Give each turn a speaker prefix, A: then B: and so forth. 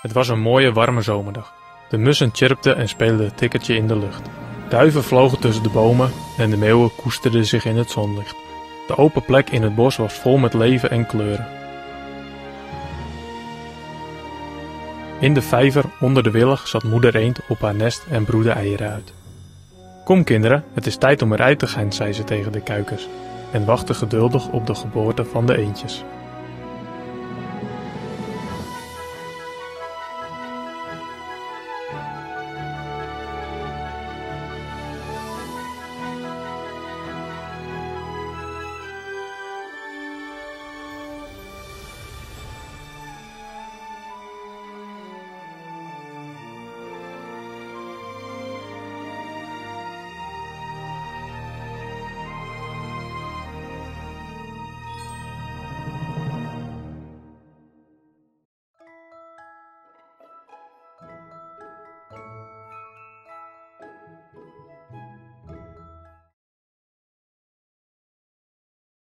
A: Het was een mooie warme zomerdag. De mussen chirpten en speelden het tikkertje in de lucht. Duiven vlogen tussen de bomen en de meeuwen koesterden zich in het zonlicht. De open plek in het bos was vol met leven en kleuren. In de vijver onder de willig zat moeder eend op haar nest en broedde eieren uit. Kom kinderen, het is tijd om eruit te gaan, zei ze tegen de kuikens en wachtte geduldig op de geboorte van de eendjes.